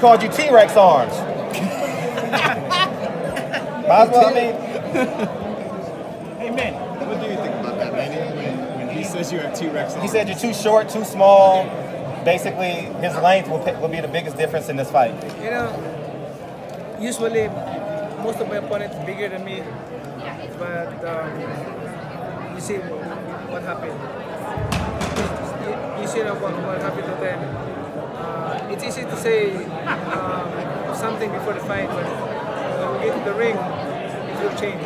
He called you T-Rex arms. Might as well, I mean, Hey, man. What do you think about that, Manny? When, when he says you have T-Rex he said you're too short, too small. Basically, his length will, pick, will be the biggest difference in this fight. You know, usually most of my opponents bigger than me, but um, you see what happened. You, you see what, what happened to them. Uh, it's easy to say um, something before the fight, but when we get to the ring, it will change.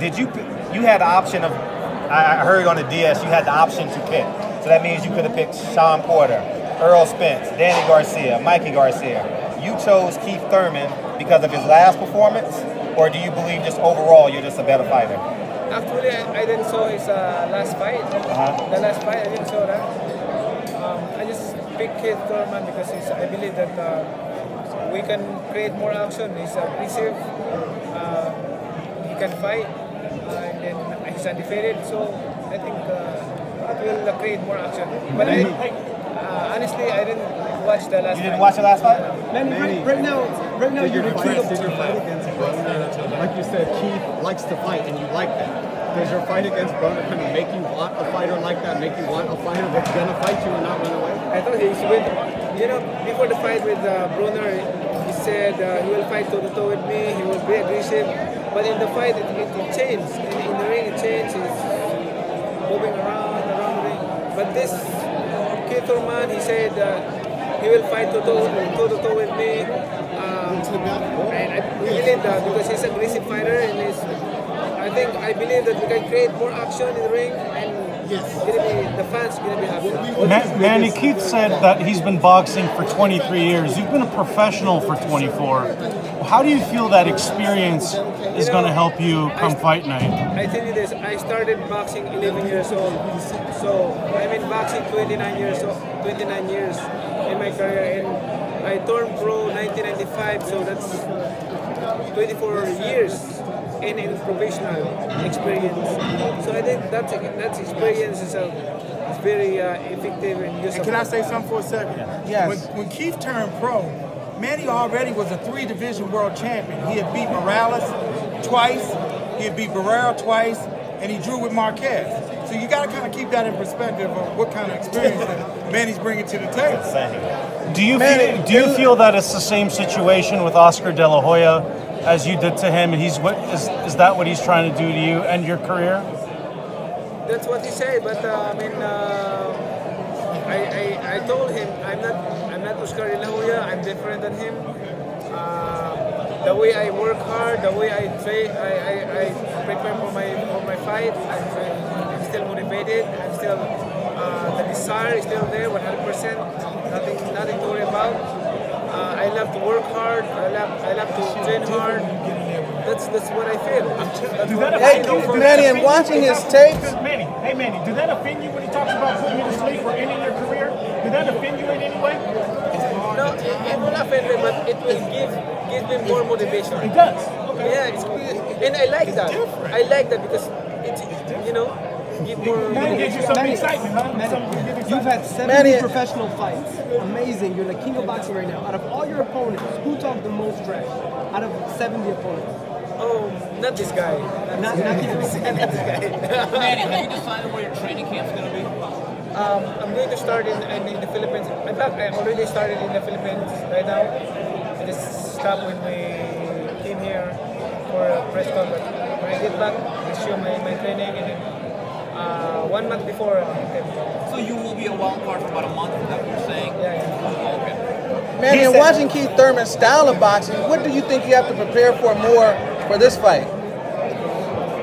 Did you you had the option of? I I heard on the DS you had the option to pick. So that means you could have picked Sean Porter, Errol Spence, Danny Garcia, Mikey Garcia. You chose Keith Thurman because of his last performance, or do you believe just overall you're just a better fighter? Actually, I, I didn't saw his uh, last fight. Uh-huh. The last fight, I didn't saw that. I Keith Thurman because he's, I believe that uh, we can create more action. He's aggressive. Uh, he can fight, uh, and then he's undefeated. So I think uh, it will uh, create more action. But I, uh, honestly, I didn't watch the last. You didn't fight. watch the last fight? Manny, right, right now, right now Did you're your the fight, king did of your fight against Broner, like you said, Keith likes to fight, and you like that. Does your fight against Broner kind of make you want a fighter like that? Make you want a fighter that's gonna fight you and not run away? I thought he would. You know, before the fight with uh, Broner, he said uh, he will fight toe to toe with me. He will be aggressive. But in the fight, it, it, it changed. In, in the ring, it changed. He's moving around, around the ring. But this Keith Thurman, he said uh, he will fight toe to toe, to toe with me. Um, and I believe that because he's an aggressive fighter and he's, think I believe that we can create more action in the ring and gonna be, the fans gonna be happy. Ma- Manny Keith said that he's been boxing for 23 years. You've been a professional for 24. How do you feel that experience is going to help you come fight night? I tell you this, I started boxing 11 years old. So I'm in boxing 29 years old, 29 years in my career and I turned pro 1995 so that's 24 years in, in professional experience. So I think that that experience is, a, is very uh, effective and useful. Can I say something for a second? Yes. When, when Keith turned pro, Manny already was a three division world champion. He had beat Morales twice, he had beat Barrera twice, and he drew with Marquez. So you got to kind of keep that in perspective of what kind of experience that Manny's bringing to the table. Do you Manny, feel, do you feel that it's the same situation with Oscar De La Hoya as you did to him, and he's what is is that what he's trying to do to you and your career? That's what he said, but uh, I mean, uh, I, I, I told him I'm not I'm not Oscar De La Hoya. I'm different than him. Uh, the way I work hard, the way I train, I, I, I prepare for my for my fight. I'm, I'm still motivated. I'm still uh, the desire is still there, 100 percent. Nothing nothing to worry about. Uh, I love to work hard. I love I love to train hard. That's that's what I feel. That's Do what that I offend know you? from- Manny, and watching his tapes- Manny, hey Manny, did that offend you when he talks about putting you to sleep or ending your career? Did that offend you in any way? No, it, it will offend me, but it will give give me more motivation. It does. Yeah, it's good. and I like that. I like that because it's you know give more. Manny gives you some Manny, excitement, huh? Manny, Some- give you You've had excitement. 70 Manny- professional fights. Amazing. You're the king of boxing right now. Out of all your opponents, who talked the most trash? Out of 70 opponents. Oh, not this guy. Not, not even not this guy. Manny, have you decided where your training camp's going to be? Um, I'm going to start in, in, in the Philippines. In fact, I already started in the Philippines right now. I just stopped when we came here for a press conference. When I get back, I show my, my training and then uh, one month before. Uh, So you will be a wild card for about a month, is that you're saying? yeah, yeah. Okay. Manny, and watching Keith Thurman's style of boxing, what do you think you have to prepare for more for this fight?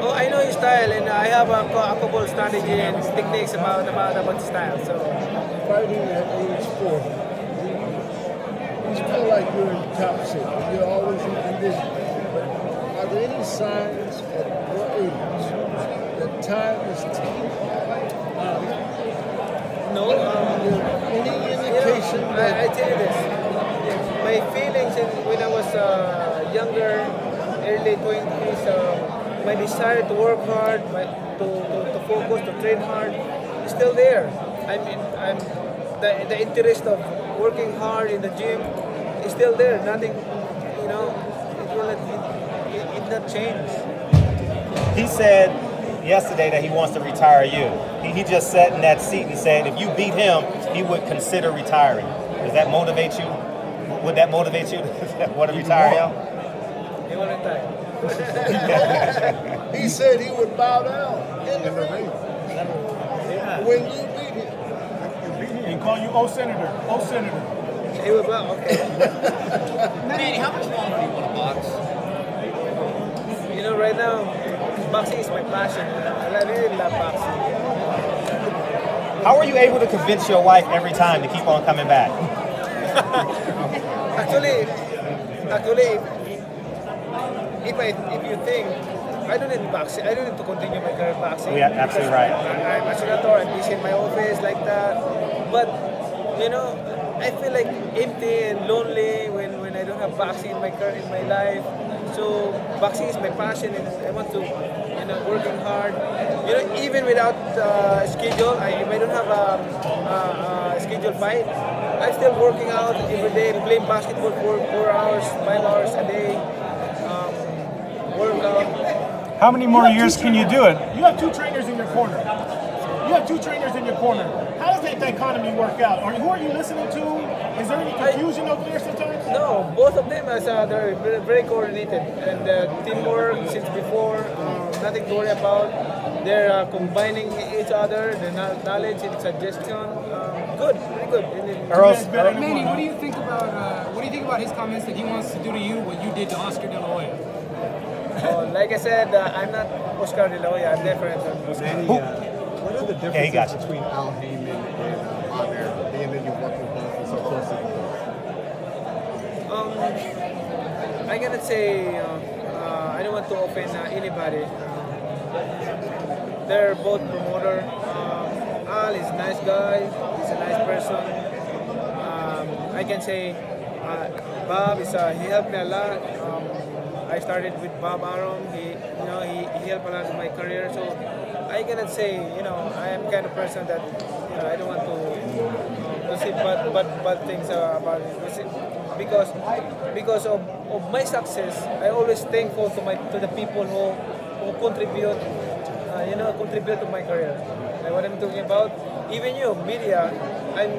Oh, I know his style, and I have a, a couple of strategy and techniques about about about his style. So fighting at age 40, you feel like you're in top shape. You're always in condition. But are there any signs at your age that time is ticking? no, Any you know, indication I, I tell you this. My feelings in, when I was uh, younger, early twenties, uh, my desire to work hard, my, to, to, to focus, to train hard, is still there. I mean, I'm the, the interest of working hard in the gym, is still there. Nothing, you know, it will not, it, it, it not change. He said yesterday that he wants to retire you. He, he just sat in that seat and said if you beat him, he would consider retiring. Does that motivate you? Would that motivate you to want to retire him? He will retire. He said he would bow down in the ring when you beat him. And call you O Senator. O Senator. He will bow, okay. Manny, how much longer do you want to box? You know, right now, boxing is my passion. I really love boxing. How are you able to convince your wife every time to keep on coming back? Actually, actually, if I if you think I don't need boxing, I don't need to continue my career boxing. Yeah, absolutely right. I, I'm a senator. I'm busy in my office like that. But you know, I feel like empty and lonely when, when I don't have boxing in my career in my life. So boxing is my passion, and I want to, you know, working hard. You know, even without uh, schedule, I, if I don't have a, a, a scheduled fight, I'm still working out every day, playing basketball for four hours, five hours a day. Um, workout. How many more years can you do it? You have two trainers in your corner. You have two trainers in your corner. How does that dichotomy work out? Or who are you listening to? Is there any confusion over there sometimes? No, both of them as uh, they're very, coordinated and uh, teamwork since before. Uh, nothing to worry about. They're uh, combining each other, the knowledge and suggestion. Um, good, pretty good. And then- Earl's, Manny, what do you think about uh, what do you think about his comments that he wants to do to you what you did to Oscar De La Hoya? Oh, like I said, uh, I'm not Oscar De La Hoya. I'm different than Manny, uh, what are the Yeah, he differences got you. between Al Haymon and uh, Bob Arum, being that you've worked with both and so closely? Um, I'm gonna say want to offend uh, anybody. They're both promoter. Um, Al is a nice guy. He's a nice person. Um, I can say uh, Bob is uh, he helped me a lot. Um, I started with Bob Arum. He you know he, he helped a lot in my career. So I cannot say you know I am kind of person that you know, I don't want to to say bad, bad, bad things about it because because of, of my success, I always thankful to my to the people who who contribute, uh, you know, contribute to my career. Like what I'm talking about, even you, media, I'm,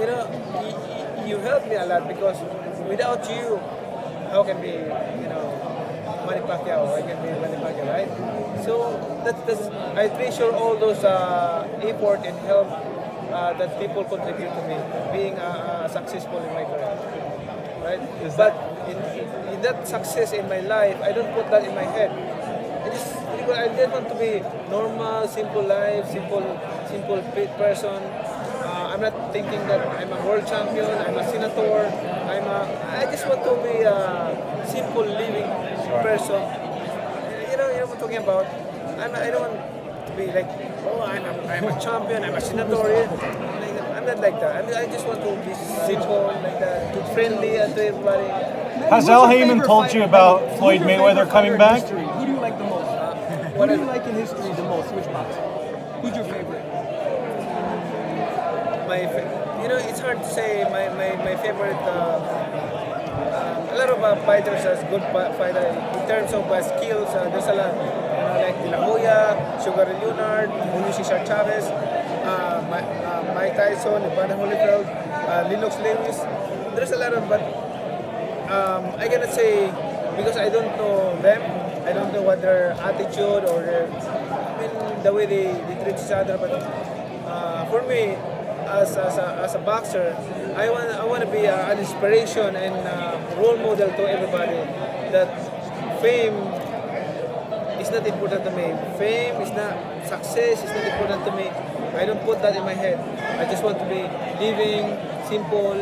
you know, you, you help me a lot because without you, how can be, you know, Manny Pacquiao? I can be Manny Pacquiao, right? So that's, that's I treasure all those uh, effort and help uh, that people contribute to me being uh, uh, successful in my career right? but in, in that success in my life, I don't put that in my head. I just, I just want to be normal, simple life, simple, simple fit person. Uh, I'm not thinking that I'm a world champion, I'm a senator, I'm a, I just want to be a simple living person. You know, you know what I'm talking about? I'm, I don't want to be like, oh, I'm a, I'm a champion, I'm a senator. I'm not like that. I, mean, I just want to be simple, like that, to friendly uh, to everybody. Has Al Haymon told you about Floyd Mayweather coming back? Who do you like the most? Who What do you like in history the most? Which boxer? Who's your favorite? my fa- you know it's hard to say my my, my favorite uh, um, a lot of uh, fighters has good fighters in terms of uh, skills uh, there's a lot you know, like De La Hoya, Sugar Leonard, Julio Chavez, uh, Mi- uh, Mike Tyson, Evander Holyfield, uh, Lennox Lewis. There's a lot of but um, I cannot say because I don't know them. I don't know what their attitude or their I mean the way they, they treat each other. But uh, for me, as, as, a, as a boxer, I want I want to be uh, an inspiration and uh, role model to everybody that fame is not important to me. Fame is not success is not important to me. I don't put that in my head. I just want to be living simple,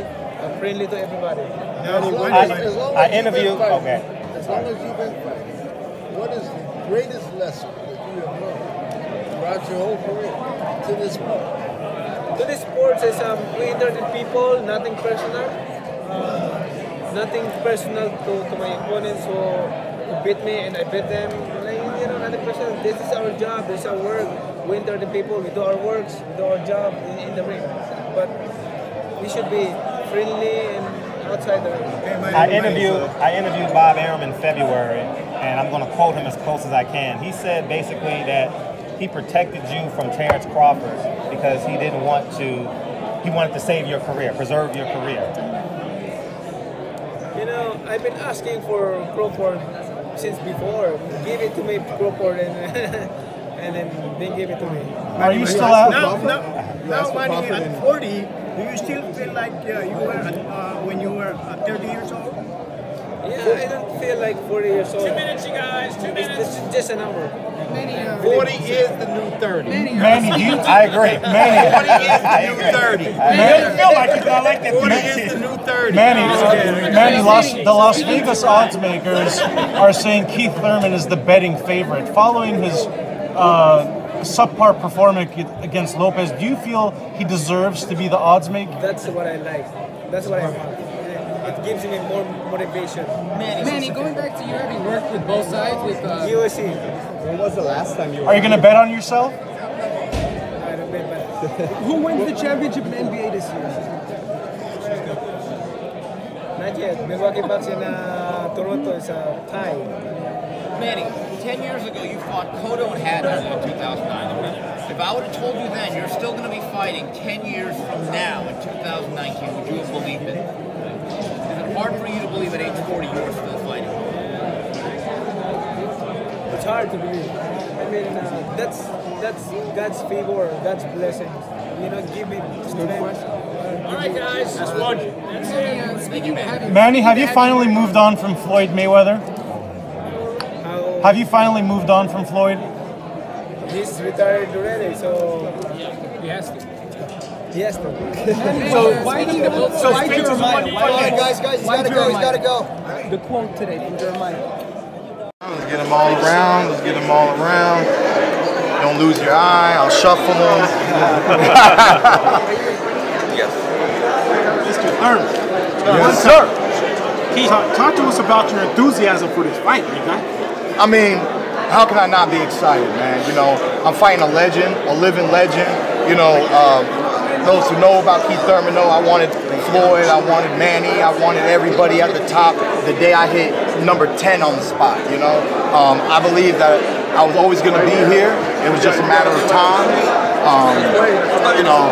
and friendly to everybody. As long I- as, as long I as you've been interviewed- okay. As long as you've been fighting, what is the greatest lesson that you have learned throughout your whole career to this point? to the sports is um, we entertain people, nothing personal. Uh, nothing personal to, to my opponents who, who beat me and I beat them. Like, you know, nothing personal. This is our job, this is our work. We the people, we do our works, we do our job in, in the ring. But we should be friendly and outside the ring. I interviewed I interviewed Bob Arum in February, and I'm going to quote him as close as I can. He said basically that he protected you from Terrence Crawford because he didn't want to. He wanted to save your career, preserve your career. You know, I've been asking for Crawford since before. Give it to me, Crawford, and and then they give it to me. Are you still out? Now, now, now Manny, at 40, do you still feel like uh, you were at, uh, when you were uh, 30 years old? Yeah, I don't feel like 40 years old. Two minutes, you guys. Two minutes. It's just, just a number. 40 is the new 30. Manny, do you? I agree. Manny, 40 is the new 30. It doesn't feel like it, but I like that. 40 is the new 30. Manny, Manny, Las, the Las Vegas odds makers are saying Keith Thurman is the betting favorite. Following his uh, subpar performance against Lopez, do you feel he deserves to be the odds maker? That's what I like. That's what I want. It it gives me more motivation. Manny, going back to you having worked with both sides with uh, UFC. When was the last time you Are you going to bet on yourself? I don't bet, Who wins the championship in the NBA this year? not yet. Milwaukee Bucks and uh, Toronto is a tie. Manny, 10 years ago you fought Cotto and Hatton in 2009. If I would have told you then you're still going to be fighting 10 years from now in 2019, would you have believed it? Is it hard for you to believe at age 40 you're still fighting? It's hard to believe. I mean, uh, that's that's God's favor, God's blessing. You know, give me strength. All right, guys. That's one. That's it. speaking of having Manny, have you finally moved on from Floyd Mayweather? How Have you finally moved on from Floyd? he's retired already, so He has to. he has to. So why speaking of both so sides, why Jeremiah? Why, All right, guys, guys, he's gotta go. He's gotta go. The quote today from Jeremiah. Let's get them all around. Let's get them all around. Don't lose your eye. I'll shuffle them. yes. Mr. Thurman. yes, sir. Talk, talk to us about your enthusiasm for this fight, you guy. I mean, how can I not be excited, man? You know, I'm fighting a legend, a living legend. You know, um, those who know about Keith Thurman know I wanted Floyd, I wanted Manny, I wanted everybody at the top the day I hit number 10 on the spot, you know? Um, I believe that I was always going to be here. It was just a matter of time. Um, you know,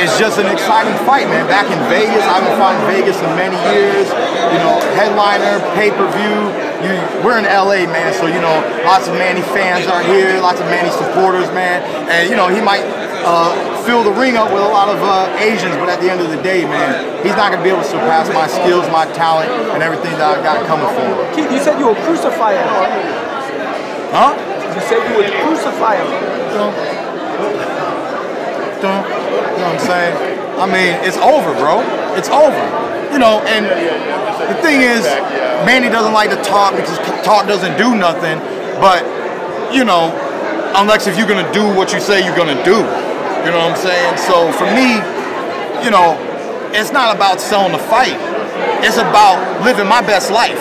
it's just an exciting fight, man. Back in Vegas, I haven't fought in Vegas in many years. You know, headliner, pay-per-view. You, we're in LA, man, so you know, lots of Manny fans are here, lots of Manny supporters, man. And you know, he might uh, fill the ring up with a lot of uh, Asians, but at the end of the day, man, he's not gonna be able to surpass my skills, my talent, and everything that I got coming for him. Keith, you said you would crucify him. Huh? You said you would crucify him. Dun. You know what I'm saying? I mean, it's over, bro. It's over. You know, and the thing is, Manny doesn't like to talk because talk doesn't do nothing. But, you know, unless if you're gonna do what you say you're gonna do. You know what I'm saying? So for me, you know, it's not about selling the fight. It's about living my best life.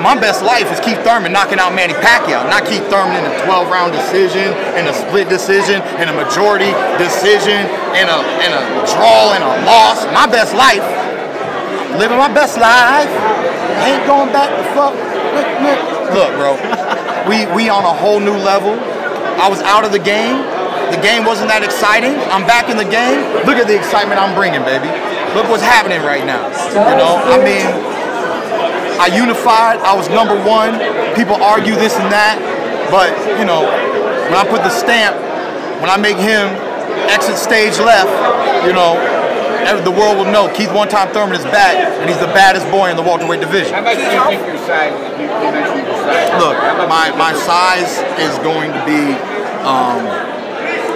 My best life is Keith Thurman knocking out Manny Pacquiao, not Keith Thurman in a 12 round decision, in a split decision, in a majority decision, in a in a draw, in a loss. My best life, living my best life. Ain't going back to fuck. Look, bro, we we on a whole new level. I was out of the game. The game wasn't that exciting. I'm back in the game. Look at the excitement I'm bringing, baby. Look what's happening right now. You know, I mean, I unified. I was number one. People argue this and that, but you know, when I put the stamp, when I make him exit stage left, you know, the world will know Keith One Time Thurman is back, and he's the baddest boy in the welterweight division. How much do you think your size? You, you mentioned your size. Look, my, my size is going to be um,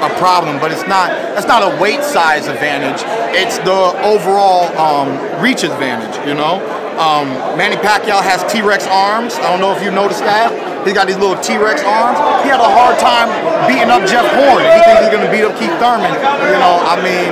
a problem, but it's not. That's not a weight size advantage. It's the overall um, reach advantage. You know, um, Manny Pacquiao has T-Rex arms. I don't know if you noticed that. He's got these little T-Rex arms. He had a hard time beating up Jeff Horn. He thinks he's gonna beat up Keith Thurman. You know, I mean,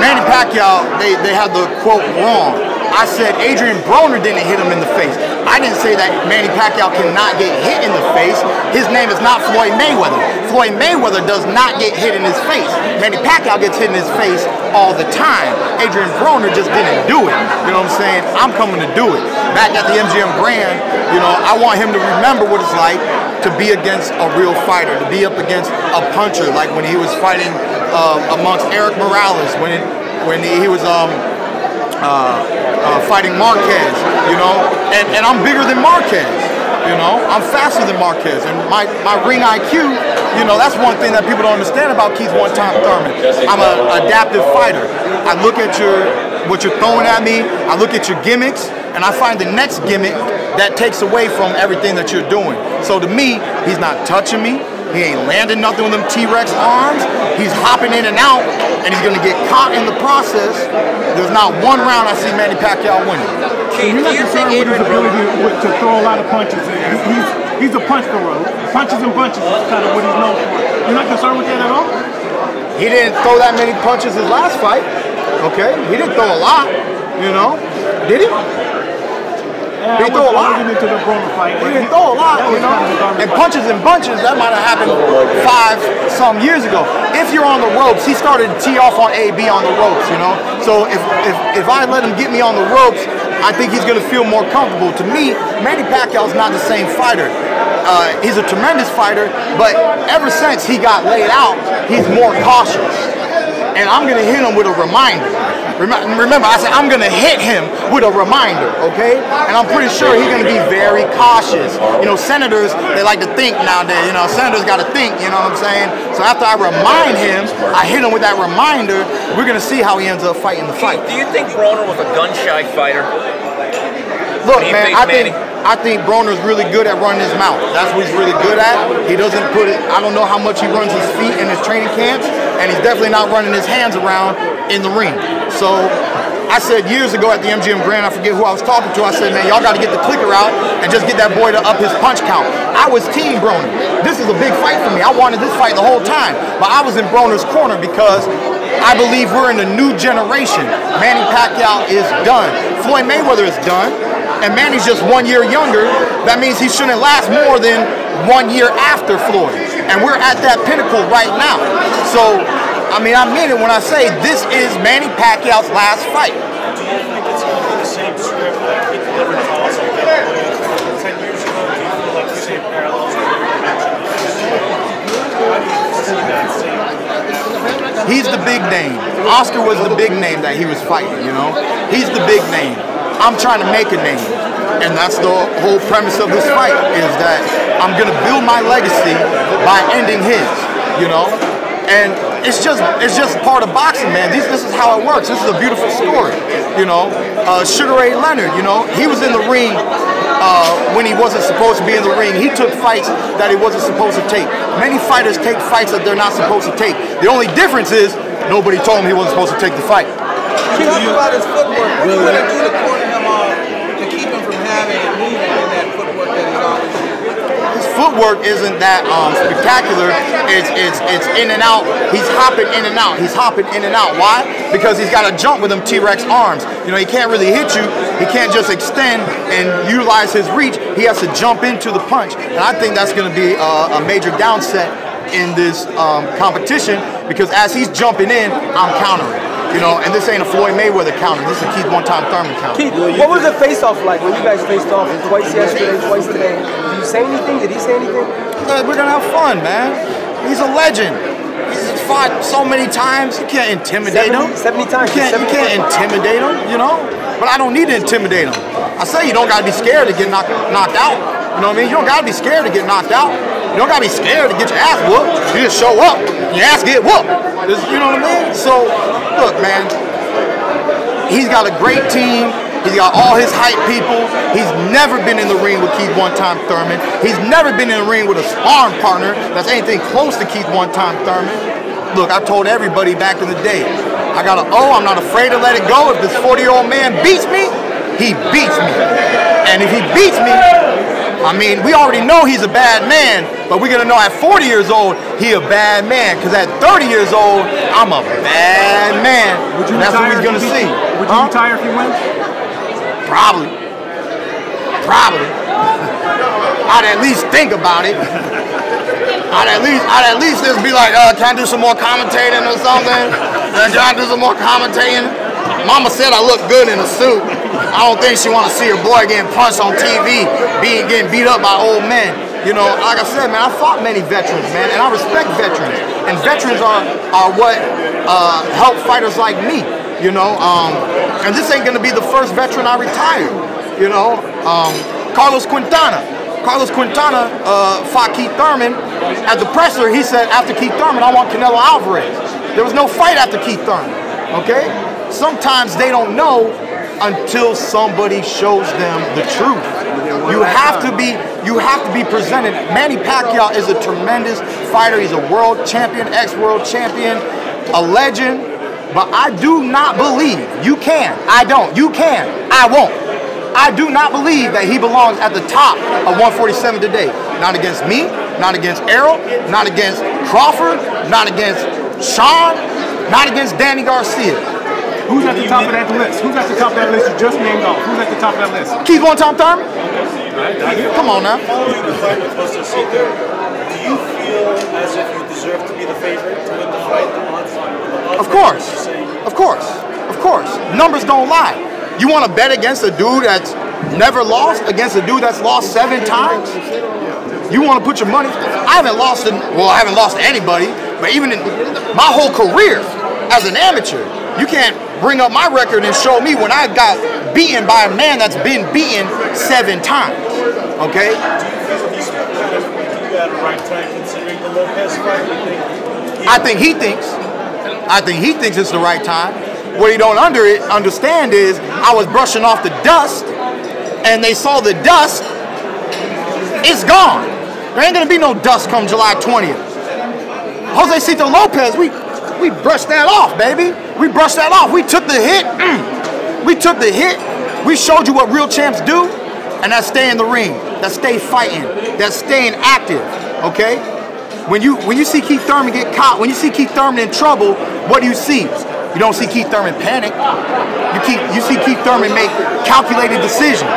Manny Pacquiao, they, they had the quote wrong. I said Adrien Broner didn't hit him in the face. I didn't say that Manny Pacquiao cannot get hit in the face. His name is not Floyd Mayweather. Floyd Mayweather does not get hit in his face. Manny Pacquiao gets hit in his face all the time. Adrien Broner just didn't do it. You know what I'm saying? I'm coming to do it. Back at the MGM Grand, you know, I want him to remember what it's like to be against a real fighter, to be up against a puncher, like when he was fighting uh, amongst Erik Morales, when it, when he, was um, uh, uh, fighting Marquez, you know, and, and I'm bigger than Marquez, you know, I'm faster than Marquez, and my, my ring IQ, you know, that's one thing that people don't understand about Keith One Time Thurman. I'm an adaptive fighter. I look at your what you're throwing at me, I look at your gimmicks, and I find the next gimmick that takes away from everything that you're doing. So to me, he's not touching me. He ain't landing nothing with them T-Rex arms. He's hopping in and out, and he's gonna get caught in the process. There's not one round I see Manny Pacquiao winning. So you're not concerned with his ability to, to throw a lot of punches. He's, he's, he's a punch thrower. Punches and bunches is kind of what he's known for. You're not concerned with that at all? He didn't throw that many punches his last fight. Okay, he didn't throw a lot. You know, did he? Yeah, He threw a lot. into the fight. He didn't throw a lot, you know. And punches and bunches, that might have happened five some years ago. If you're on the ropes, he started to tee off on AB on the ropes, you know. So if if, if I let him get me on the ropes, I think he's gonna feel more comfortable. To me, Manny Pacquiao's not the same fighter. Uh, he's a tremendous fighter, but ever since he got laid out, he's more cautious. And I'm gonna hit him with a reminder. Remember, I said I'm gonna hit him with a reminder, okay? And I'm pretty sure he's gonna be very cautious. You know, senators, they like to think nowadays. You know, senators gotta think, you know what I'm saying? So after I remind him, I hit him with that reminder, we're gonna see how he ends up fighting the fight. Do you think Broner was a gun shy fighter? Look, man, I think I think Broner's really good at running his mouth. That's what he's really good at. He doesn't put it. I don't know how much he runs his feet in his training camps, and he's definitely not running his hands around in the ring. So. I said years ago at the MGM Grand, I forget who I was talking to. I said, man, y'all got to get the clicker out and just get that boy to up his punch count. I was team Broner. This is a big fight for me. I wanted this fight the whole time, but I was in Broner's corner because I believe we're in a new generation. Manny Pacquiao is done. Floyd Mayweather is done and Manny's just one year younger, that means he shouldn't last more than one year after Floyd. And we're at that pinnacle right now. So, I mean, I mean it when I say this is Manny Pacquiao's last fight. Do you think it's going to be the same script that he delivered to Oscar De La Hoya 10 years ago? Do you feel like the same parallels are going to be mentioned? How do you see that same? He's the big name. Oscar was the big name that he was fighting, you know? He's the big name. I'm trying to make a name. And that's the whole premise of this fight is that I'm gonna build my legacy by ending his, you know? And it's just it's just part of boxing, man. This, this is how it works. This is a beautiful story, you know. Uh, Sugar Ray Leonard, you know, he was in the ring uh, when he wasn't supposed to be in the ring. He took fights that he wasn't supposed to take. Many fighters take fights that they're not supposed to take. The only difference is nobody told him he wasn't supposed to take the fight. Talk about his footwork. What are you going to do to corner him off to keep him from having and moving in that footwork that he's always doing? His footwork isn't that um, spectacular. It's it's it's in and out. He's hopping in and out. He's hopping in and out. Why? Because he's got to jump with them T-Rex arms. You know, he can't really hit you. He can't just extend and utilize his reach. He has to jump into the punch, and I think that's going to be a, a major downset in this um, competition because as he's jumping in, I'm countering. You know, and this ain't a Floyd Mayweather counter. This is a Keith one-time Thurman counter. Keith, what was the face-off like when you guys faced off twice yesterday, twice today? Did you say anything? Did he say anything? Uh, we're gonna have fun, man. He's a legend. He's fought so many times. You can't intimidate 70 him. 70 times. You can't, you can't intimidate him, you know? But I don't need to intimidate him. I say you don't gotta be scared to get knocked, knocked out. You know what I mean? You don't gotta be scared to get knocked out. You don't gotta be scared to get your ass whooped. You just show up. Your ass get whooped. This- You know what I mean? So, look, man. He's got a great team. He's got all his hype people. He's never been in the ring with Keith One Time Thurman. He's never been in the ring with a sparring partner that's anything close to Keith One Time Thurman. Look, I told everybody back in the day, I got an O. Oh, I'm not afraid to let it go. If this 40 year old man beats me, he beats me. And if he beats me, I mean, we already know he's a bad man, but we're gonna know at 40 years old he a bad man. Cause at 30 years old, I'm a bad man. Would you And that's what we're gonna see. Would you retire if he wins? Probably. Probably. I'd at least think about it. I'd at least, I'd at least just be like, uh, can I do some more commentating or something? Can I do some more commentating? Mama said I look good in a suit. I don't think she want to see her boy getting punched on TV, being getting beat up by old men. You know, like I said, man, I fought many veterans, man, and I respect veterans. And veterans are are what uh, help fighters like me. You know, um, and this ain't gonna be the first veteran I retire. You know, um, Carlos Quintana. Carlos Quintana uh, fought Keith Thurman. At the presser, he said, after Keith Thurman, I want Canelo Alvarez. There was no fight after Keith Thurman. Okay? Sometimes they don't know until somebody shows them the truth. You have to be you have to be presented. Manny Pacquiao is a tremendous fighter. He's a world champion, ex-world champion, a legend. But I do not believe you can. I don't. You can. I won't. I do not believe that he belongs at the top of 147 today. Not against me, not against Errol, not against Crawford, not against Sean, not against Danny Garcia. Who's at the top of that list? Who's at the top of that list you just named off? Who's at the top of that list? Keith One Tom Thurman? Come on now. Following the fight with Josesito, do you feel as if you deserve to be the favorite to win the fight? The odds, the odds Of course. Of course. Of course. Numbers don't lie. You want to bet against a dude that's never lost against a dude that's lost seven times? You want to put your money? I haven't lost, in, well, I haven't lost to anybody, but even in my whole career as an amateur, you can't bring up my record and show me when I got beaten by a man that's been beaten seven times. Okay? I think he thinks. I think he thinks it's the right time. What he don't under it understand is I was brushing off the dust, and they saw the dust. It's gone. There ain't gonna be no dust come July 20th. Josesito Lopez, we we brushed that off, baby. We brushed that off. We took the hit. Mm. We took the hit. We showed you what real champs do, and that's stay in the ring. That's stay fighting. That's staying active. Okay. When you when you see Keith Thurman get caught, when you see Keith Thurman in trouble, what do you see? You don't see Keith Thurman panic. You keep you see Keith Thurman make calculated decisions.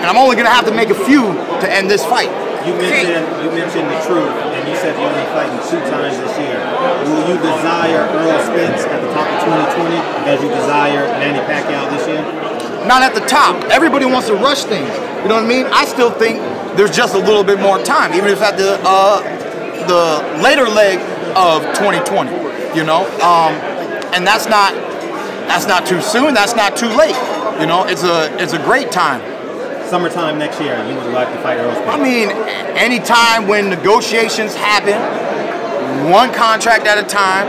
And I'm only gonna have to make a few to end this fight. You mentioned you mentioned the truth, and you said you're only fighting two times this year. Will you desire Errol Spence at the top of 2020 as you desire Manny Pacquiao this year? Not at the top. Everybody wants to rush things. You know what I mean? I still think there's just a little bit more time, even if at the uh, the later leg of 2020. You know, um, and that's not that's not too soon. That's not too late. You know, it's a it's a great time. Summertime next year, you would like to fight Errol Spence. I mean, anytime when negotiations happen, one contract at a time.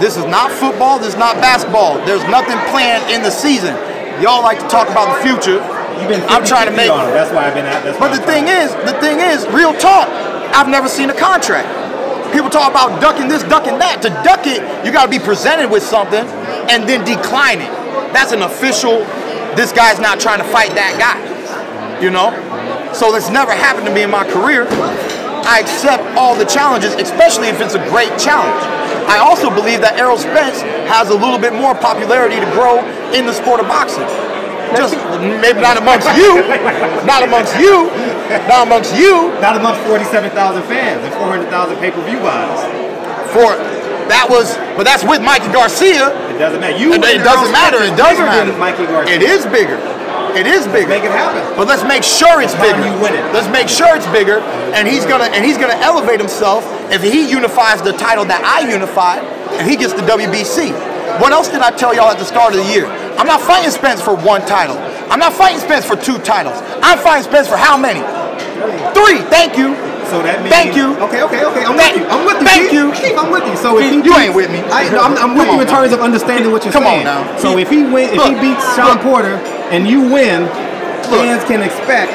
This is not football. This is not basketball. There's nothing planned in the season. Y'all like to talk about the future. You've been I'm trying to make. on him. That's why I've been at. That's But the thing is, the thing is, real talk. I've never seen a contract. People talk about ducking this, ducking that. To duck it, you got to be presented with something and then decline it. That's an official. This guy's not trying to fight that guy. You know. So that's never happened to me in my career. I accept all the challenges, especially if it's a great challenge. I also believe that Errol Spence has a little bit more popularity to grow in the sport of boxing. Just maybe not amongst you, not amongst you, not amongst you. Not amongst 47,000 fans and 400,000 pay-per-view buys. For that was, but that's with Mikey Garcia. It doesn't matter. You it, it doesn't matter. It doesn't matter. Mikey Garcia. It is bigger. It is bigger. Make it happen. But let's make sure it's bigger. you win it. Let's make sure it's bigger, and he's gonna and he's gonna elevate himself if he unifies the title that I unified, and he gets the WBC. What else did I tell y'all at the start of the year? I'm not fighting Spence for one title. I'm not fighting Spence for two titles. I'm fighting Spence for how many? Three. Thank you. So that means. Thank you. Okay, okay, okay. I'm Thank- with you. I'm with you. Thank Keith. you. Keith, I'm with you. So if he You ain't with me. I, no, I'm with Come you in terms of understanding what you're saying. Come on now. So if he win, if he beats Sean look. Porter and you win, fans can expect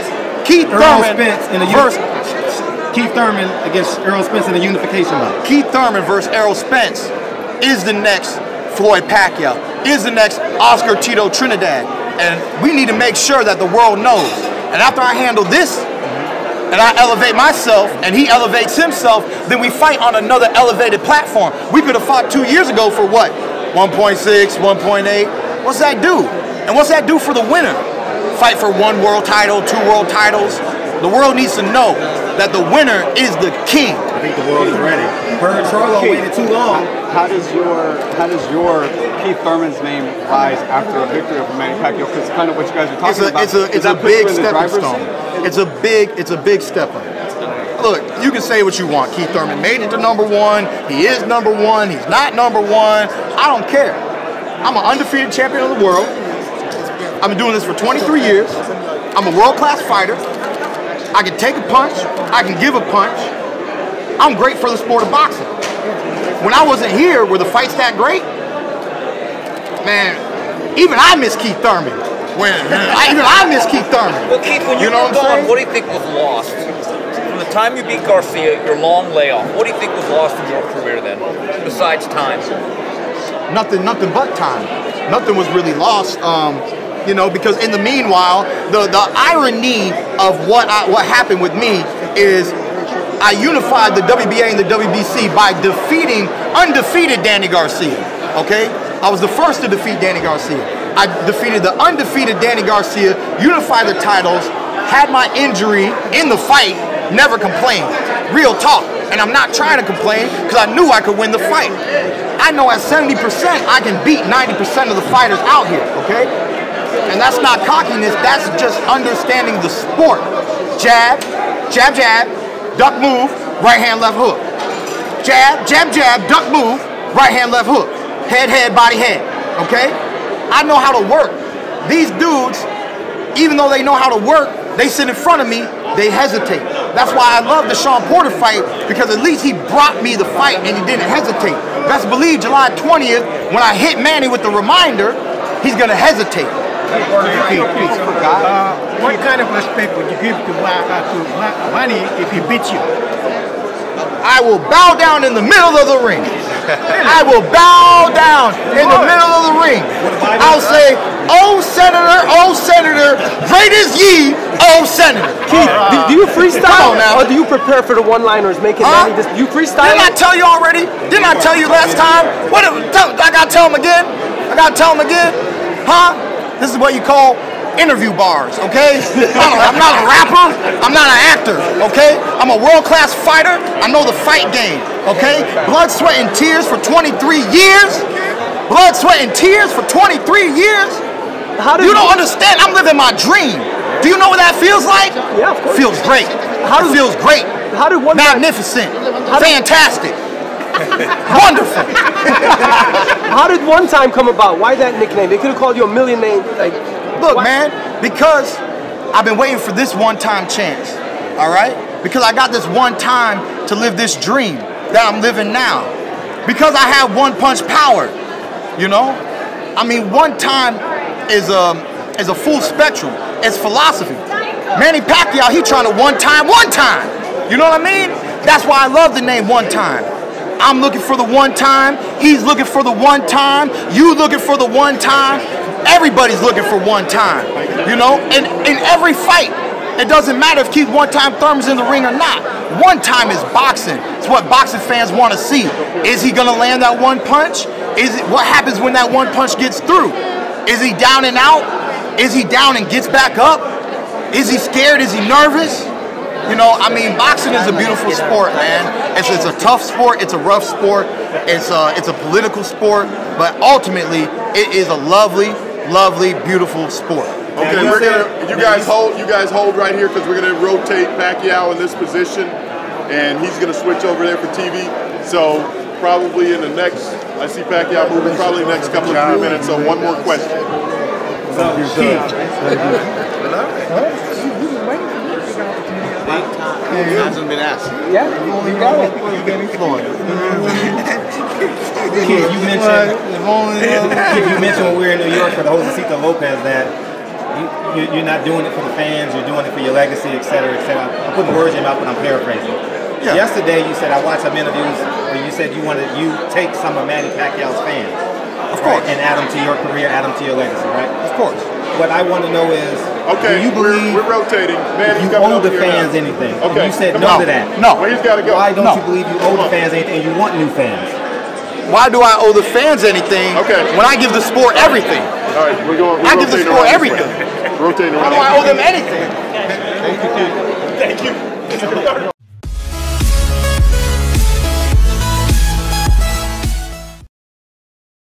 Keith Earl Thurman Spence in a versus Keith Thurman against Errol Spence in a unification bout. Keith Thurman versus Errol Spence is the next Floyd Pacquiao, is the next Oscar Tito Trinidad. And we need to make sure that the world knows. And after I handle this, and I elevate myself, and he elevates himself, then we fight on another elevated platform. We could have fought two years ago for what? 1.6, 1.8. What's that do? And what's that do for the winner? fight for one world title, two world titles. The world needs to know that the winner is the king. I think the world is ready. Heard Charlo waited too long. How does your how does your Keith Thurman's name rise after a victory over Manny Pacquiao? Because kind of what you guys are It's talking a about. it's a it's a that put big stepping stone. seat? It's a big it's a big step up. Look, you can say what you want. Keith Thurman made it to number one. He is number one. He's not number one. I don't care. I'm an undefeated champion of the world. I've been doing this for 23 years. I'm a world class fighter. I can take a punch. I can give a punch. I'm great for the sport of boxing. When I wasn't here, were the fights that great? Man, even I miss Keith Thurman. When I, even I miss Keith Thurman. Well, Keith, when you, You know were what I'm gone, saying? what do you think was lost? From the time you beat Garcia, your long layoff, what do you think was lost in your career then, besides time? nothing, nothing but time. Nothing was really lost. Um, you know, because in the meanwhile, the the irony of what I, what happened with me is I unified the WBA and the WBC by defeating undefeated Danny Garcia. Okay, I was the first to defeat Danny Garcia. I defeated the undefeated Danny Garcia, unified the titles, had my injury in the fight, never complained. Real talk. And I'm not trying to complain because I knew I could win the fight. I know at 70% I can beat 90% of the fighters out here, okay? And that's not cockiness, that's just understanding the sport. Jab, jab, jab, duck move, right hand, left hook. Jab, jab, jab, duck move, right hand, left hook. Head, head, body, head, okay? I know how to work. These dudes, even though they know how to work, they sit in front of me, they hesitate. That's why I love the Sean Porter fight because at least he brought me the fight and he didn't hesitate. Best believe July 20th, when I hit Manny with the reminder, he's gonna hesitate. Uh, what kind of respect would you give to, Ma- uh, to Ma- Manny if he beats you? I will bow down in the middle of the ring. I will bow down in the middle of the ring. I'll say, "Oh Senator, oh Senator, great is ye, oh Senator." Keith, do, do you freestyle now. or do you prepare for the one-liners? Make it Huh? Manny this. You freestyle? Didn't I tell you already? Didn't I tell you last time? What? Tell, I gotta tell him again. I gotta tell him again. Huh? This is what you call interview bars, okay? I'm not a rapper. I'm not an actor, okay? I'm a world-class fighter. I know the fight game, okay? Blood, sweat, and tears for 23 years. Blood, sweat, and tears for 23 years. How you don't understand. I'm living my dream. Do you know what that feels like? Yeah, of course. Feels great. How does, it feels great. How did one Magnificent. Fantastic. Wonderful. How did one time come about? Why that nickname? They could have called you a million names. Like, Look, man, because I've been waiting for this one time chance. All right? Because I got this one time to live this dream that I'm living now. Because I have one punch power. You know? I mean, one time is a is a full spectrum. It's philosophy. Manny Pacquiao, he trying to one time, one time. You know what I mean? That's why I love the name one time. I'm looking for the one time. He's looking for the one time. You looking for the one time. Everybody's looking for one time. You know, and in every fight, it doesn't matter if Keith one time Thurman's in the ring or not. One time is boxing. It's what boxing fans want to see. Is he gonna land that one punch? Is it what happens when that one punch gets through? Is he down and out? Is he down and gets back up? Is he scared? Is he nervous? You know, I mean, boxing is a beautiful sport, man. It's, it's a tough sport. It's a rough sport. It's a, it's a political sport. But ultimately, it is a lovely, lovely, beautiful sport. Okay, we're gonna. You guys hold. You guys hold right here because we're gonna rotate Pacquiao in this position, and he's gonna switch over there for TV. So probably in the next, I see Pacquiao moving probably the next couple of three minutes. So one more question. Hasn't been asked. Yeah, you got it. Kid, you mentioned, Kid, you mentioned when we were in New York for the Josesito Lopez that you, you're not doing it for the fans, you're doing it for your legacy, et cetera, et cetera. I'm putting words in your mouth, but I'm paraphrasing. Yesterday, you said I watched some interviews where you said you wanted you take some of Manny Pacquiao's fans, of course, and add them to your career, add them to your legacy, right? Of course. What I want to know is, Okay, do you believe we're, we're rotating. Man, you owe the fans anything? And you said come no on. to that. No. Well, he's got to go. Why don't No. you believe you owe the fans anything you want new fans? Why do I owe the fans anything Okay. when I give the sport everything? All right, we're going. We're I give the rotating sport everything. way. Rotating How around. do I owe them anything? Thank you.